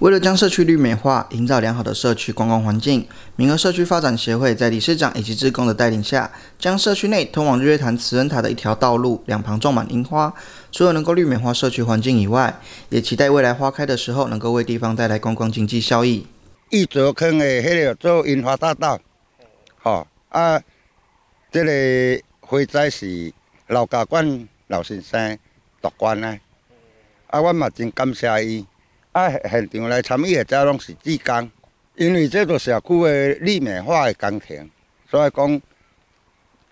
为了将社区绿美化，营造良好的社区观光环境，民和社区发展协会在理事长以及职工的带领下，将社区内通往日月潭慈恩塔的一条道路两旁种满樱花，除了能够绿美化社区环境以外，也期待未来花开的时候能够为地方带来观光经济效益。一座坑的迄个做樱花大道，吼啊，这个花栽是老家官老先生夺冠的，啊，我嘛真感谢伊。啊，现场来参与的，则拢是职工，因为这个社区的绿美化的工程，所以讲，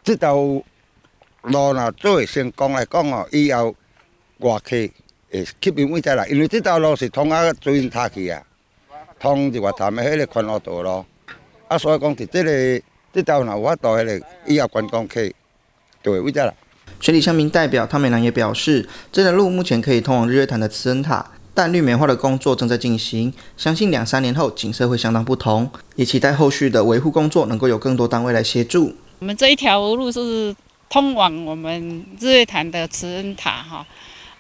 这条路若做成功来讲哦，以后外客会吸引位再来，因为这条路是通啊水塔去啊，通日月潭的迄个宽路道路，啊，所以讲伫这个这条若有法度迄个以后观光客就会位再来。全体乡民代表汤美兰也表示，这条路目前可以通往日月潭的慈恩塔。但绿美化的工作正在进行，相信两三年后景色会相当不同，也期待后续的维护工作能够有更多单位来协助。我们这一条路是通往我们日月潭的慈恩塔哈，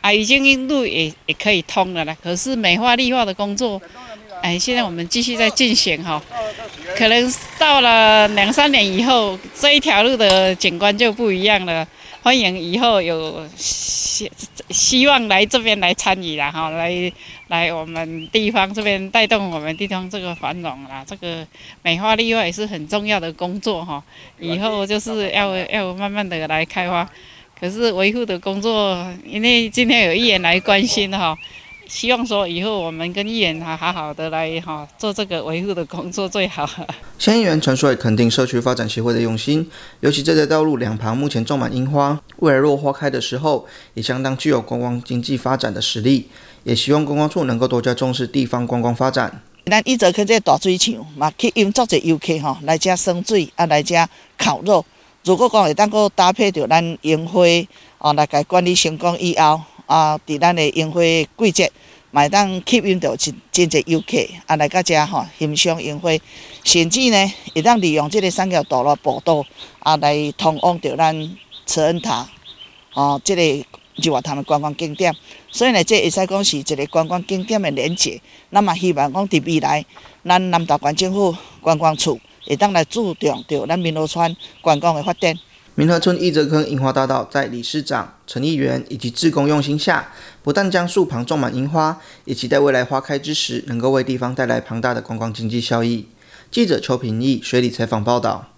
啊，已经路也也可以通了啦。可是美化绿化的工作，哎，现在我们继续在进行哈，可能到了两三年以后，这一条路的景观就不一样了。欢迎以后有希希望来这边来参与啦，哈，来来我们地方这边带动我们地方这个繁荣啦，这个美化绿化也是很重要的工作哈。以后就是要要慢慢的来开发，可是维护的工作，因为今天有议员来关心哈。希望说以后我们跟议员还好好的来哈做这个维护的工作最好。乡议员陈水肯定社区发展协会的用心，尤其这条道路两旁目前种满樱花，未来若花开的时候，也相当具有观光经济发展的实力。也希望观光处能够多加重视地方观光发展。咱一直去这大水场嘛，去引足者游客吼来遮生水啊，来遮烤肉。如果讲会当够搭配着咱樱花哦，来甲管理成功以后。啊，伫咱的樱花季节，买当吸引到真真侪游客啊来到遮吼欣赏樱花，甚至呢，会当利用即个三条道路步道啊来通往到咱慈恩塔哦，即个日月潭的观光景点。所以呢，这会使讲是一个观光景点的连接。那么希望讲伫未来，咱南投县政府观光处会当来注重着咱民乐川观光的发展。民和村一泽坑樱花大道，在理事长陈议员以及志工用心下，不但将树旁种满樱花，以及在未来花开之时，能够为地方带来庞大的观光经济效益。记者邱平义水里采访报道。